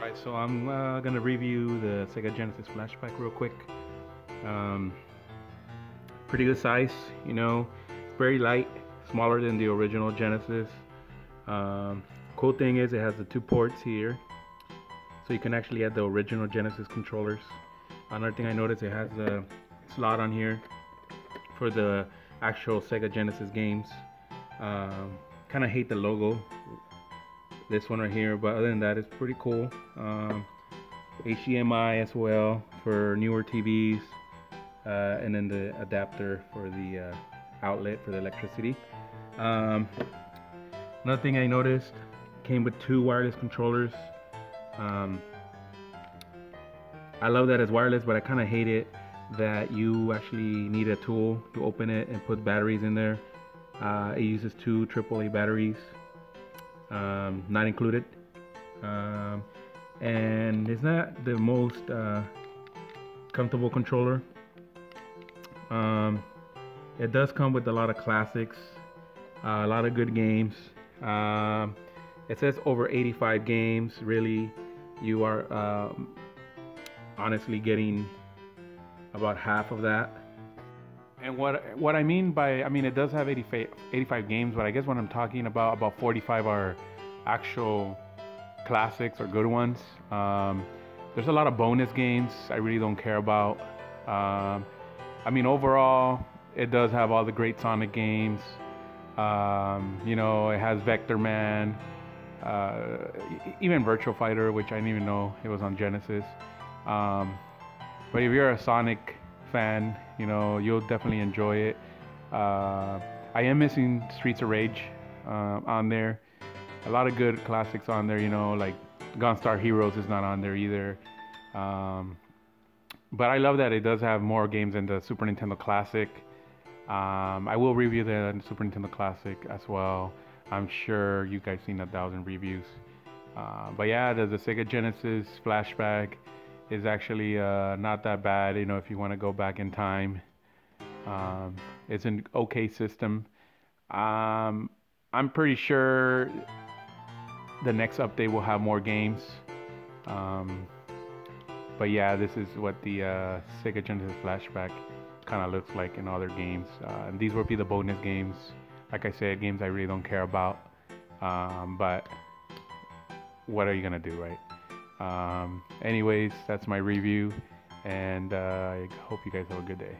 Alright, so I'm uh, gonna review the Sega Genesis flashback real quick. Um, pretty good size, you know, very light, smaller than the original Genesis. Um, cool thing is it has the two ports here, so you can actually add the original Genesis controllers. Another thing I noticed it has a slot on here for the actual Sega Genesis games. Um, kind of hate the logo this one right here but other than that it's pretty cool. Um, HDMI as well for newer TVs uh, and then the adapter for the uh, outlet for the electricity. Um, another thing I noticed came with two wireless controllers. Um, I love that it's wireless but I kind of hate it that you actually need a tool to open it and put batteries in there. Uh, it uses two AAA batteries um, not included. Um, and it's not the most uh, comfortable controller. Um, it does come with a lot of classics uh, a lot of good games. Um, it says over 85 games. Really you are um, honestly getting about half of that and what what I mean by I mean it does have 85, 85 games, but I guess what I'm talking about about 45 are actual classics or good ones. Um, there's a lot of bonus games I really don't care about. Um, I mean overall, it does have all the great Sonic games. Um, you know, it has Vectorman, uh, even Virtual Fighter, which I didn't even know it was on Genesis. Um, but if you're a Sonic fan, you know, you'll definitely enjoy it. Uh, I am missing Streets of Rage uh, on there. A lot of good classics on there, you know, like Gunstar Heroes is not on there either. Um, but I love that it does have more games than the Super Nintendo Classic. Um, I will review the Super Nintendo Classic as well. I'm sure you guys seen a thousand reviews. Uh, but yeah, there's a Sega Genesis flashback is actually uh, not that bad. You know, if you want to go back in time, um, it's an okay system. Um, I'm pretty sure the next update will have more games. Um, but yeah, this is what the uh, Sega Genesis flashback kind of looks like in other games. Uh, these will be the bonus games. Like I said, games I really don't care about. Um, but what are you gonna do, right? Um, anyways, that's my review, and uh, I hope you guys have a good day.